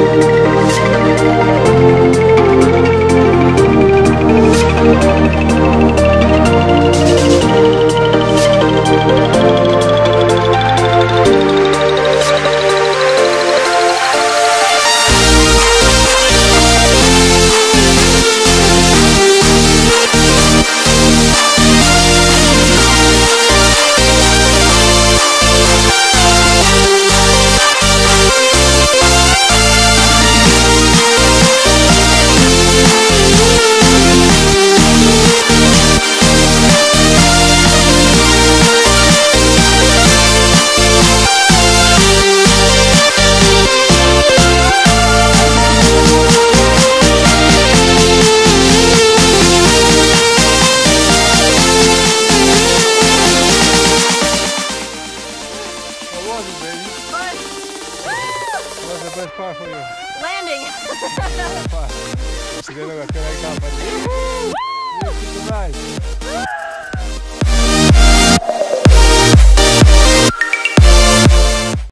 How was it, baby? Fun. What was the best part for you? Landing. Best part. Si te lo que hacer acá, para ti. Nice.